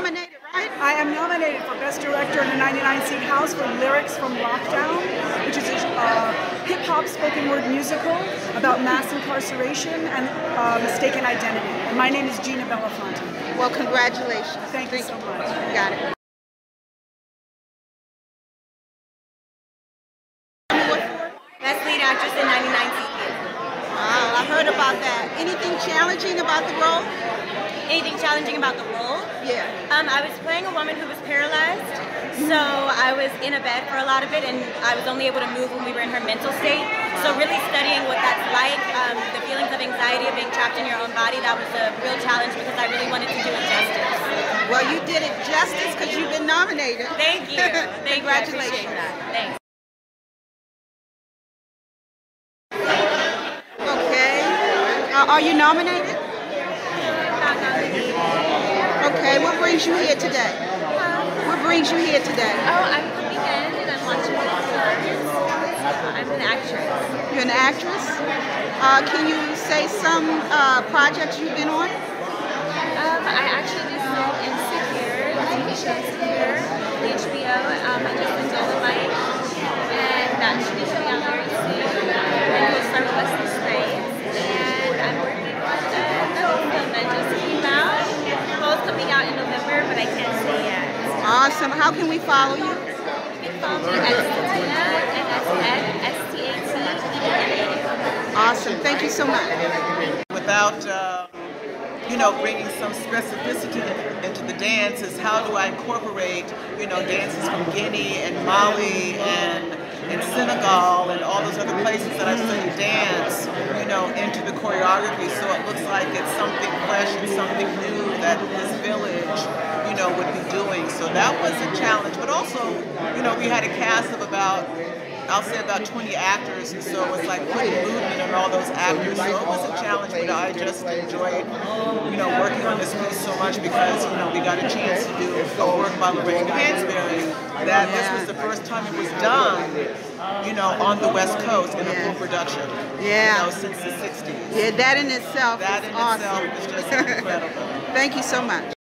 nominated, right? I am nominated for Best Director in the 99 Seat House for Lyrics from Lockdown, which is a uh, hip hop spoken word musical about mass incarceration and uh, mistaken identity. And my name is Gina Belafonte. Well, congratulations. Thank you so much. You got it. Best lead actress in 99 Wow, I heard about that. Anything challenging about the role? Anything challenging about the role? Yeah. Um, I was playing a woman who was paralyzed, so I was in a bed for a lot of it, and I was only able to move when we were in her mental state. So really studying what that's like, um, the feelings of anxiety of being trapped in your own body, that was a real challenge because I really wanted to do it justice. Well, you did it justice because you've been nominated. Thank you. Thank Congratulations. You. Thanks. Okay. Uh, are you nominated? Okay, what brings you here today? What brings you here today? Oh, I'm coming in and I'm watching the I'm an actress. You're an actress? Uh, can you say some uh, projects you've been on? Um, I actually just saw Insecure, the TV show Insecure, the HBO. Um, I just did Dolemite, and that should be coming out very soon. And we'll start with Wesley Snipes. And I'm working on another film that just came out. Both coming out in November, but I can't say yet. Awesome. How can we follow you? Awesome. Thank you so much. without uh, you know bringing some specificity into the dance is how do I incorporate you know dances from Guinea and Mali and and Senegal and all those other places that I've studied dance you know into the choreography so it looks like it's something fresh and something new that this village know would be doing so that was a challenge but also you know we had a cast of about I'll say about 20 actors, and so it was like putting movement on all those actors. So it was a challenge, but I just enjoyed, you know, working on this piece so much because, you know, we got a chance to do a work by Lorraine Hansberry that this was the first time it was done, you know, on the West Coast in a full production. Yeah. You know, since the 60s. Yeah, that in itself That is in awesome. itself is just incredible. Thank you so much.